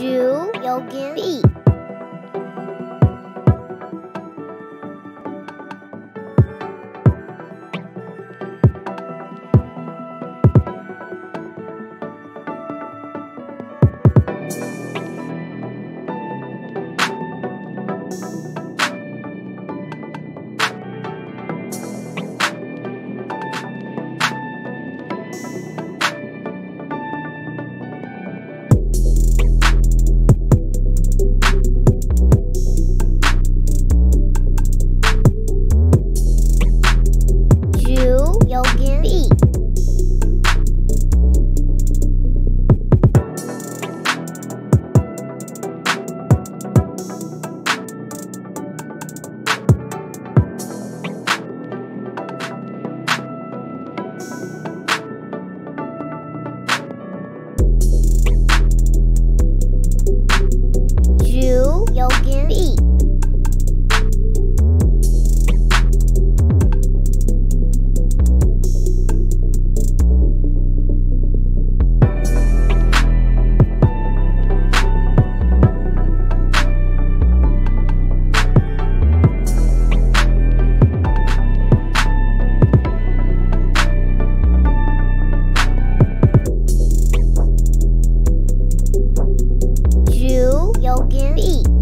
Jew Yogan Beat. Beat.